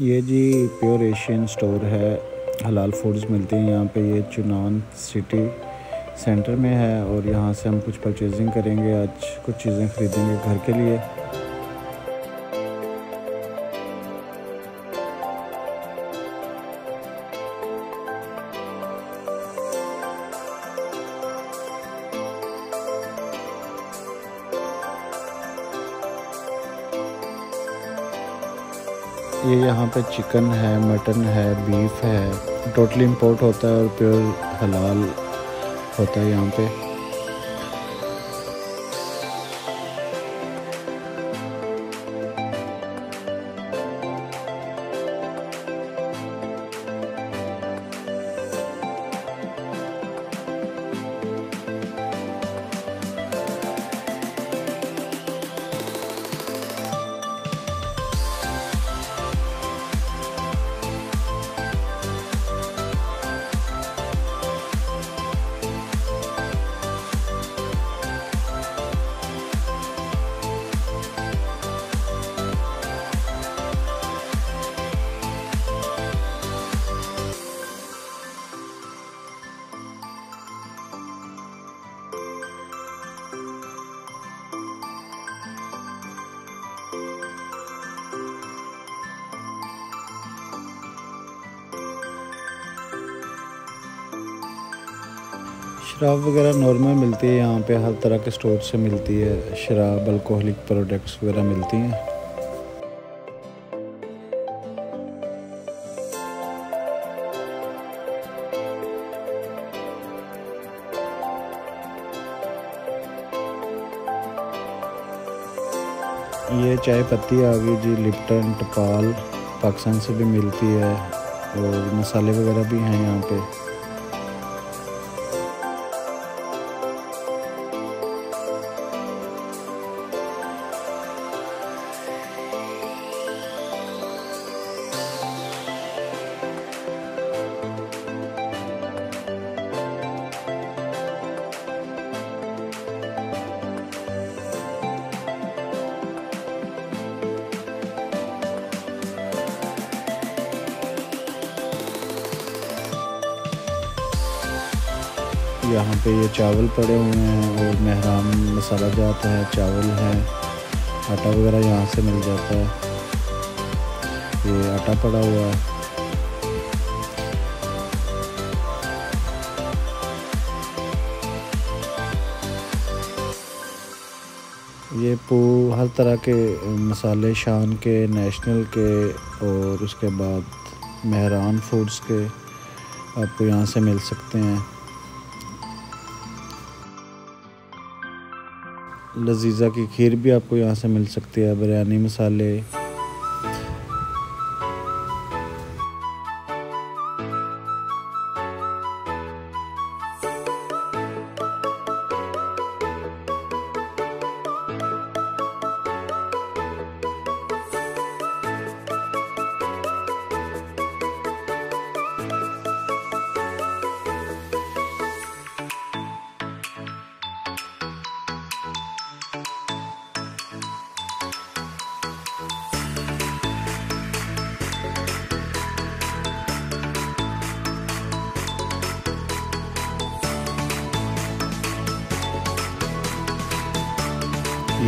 ये जी pure Asian store है। हलाल फूड्स मिलते हैं यहाँ पे। ये चुनान सिटी सेंटर में है और यहाँ से हम कुछ परचेजिंग करेंगे। आज कुछ चीज़ें ख़रीदेंगे घर के लिए। ये यहाँ पे चिकन है मटन है बीफ है टोटली इंपोर्ट होता है और प्योर हलाल होता है यहाँ पे। शराब वगैरह नॉर्मल मिलती है, यहाँ पे हर तरह के स्टोर से मिलती है। शराब, अल्कोहलिक प्रोडक्ट्स वगैरह मिलती हैं। ये चाय पत्ती आ गई जी लिप्टन टपाल पाकिस्तान से भी मिलती है। और मसाले वगैरह भी हैं यहाँ पे। यहाँ पे ये चावल पड़े हुए हैं और महराम मसाला जाता है, चावल है। आटा वगैरह यहाँ से मिल जाता है। ये आटा पड़ा हुआ है। ये पू हर तरह के मसाले शान के, नेशनल के और उसके बाद महरान फूड्स के आपको यहाँ से मिल सकते हैं। लजीज़ा की खीर भी आपको यहाँ से मिल सकती है बिरयानी मसाले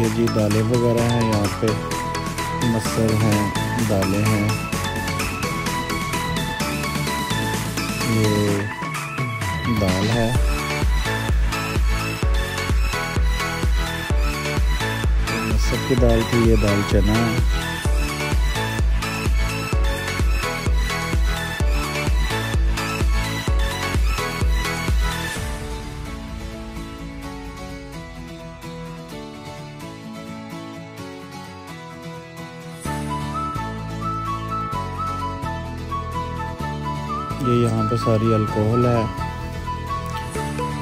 ये जी, दालें वगैरह हैं, यहाँ पे मसर हैं, दालें हैं। ये दाल है। मसर की दाल थी, ये दाल चना है। ये यहाँ पे सारी अल्कोहल है।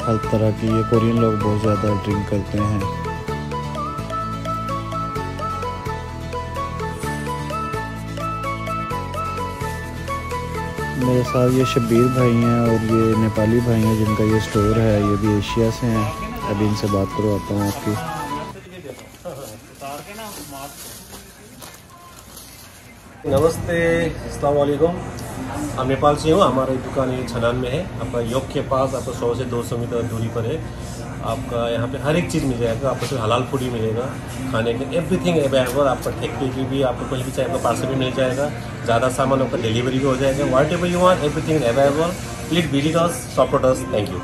हर तरह की ये कोरियन लोग बहुत ज़्यादा ड्रिंक करते हैं। मेरे साथ ये शब्बीर भाई हैं और ये नेपाली भाई हैं जिनका ये स्टोर है, ये भी एशिया से हैं। अभी इनसे बात करवाता हूँ आपकी। नमस्ते वालेकुम। हम नेपाल से हूँ, हमारी दुकान ये छनान में है। आपका योग के पास, आपको सौ से दो सौ मीटर दूरी पर है। आपका यहाँ पे हर एक चीज़ मिल जाएगा, आपको सिर्फ़ हलाल फ़ूड ही मिलेगा, खाने के एवरीथिंग अवेलेबल आपका टेक्टी की भी, आपको कहीं भी चाहिए पार्सल भी मिल जाएगा। ज़्यादा सामान आपका डिलीवरी भी हो जाएगा। Whatever you want everything available please visit us support us thank you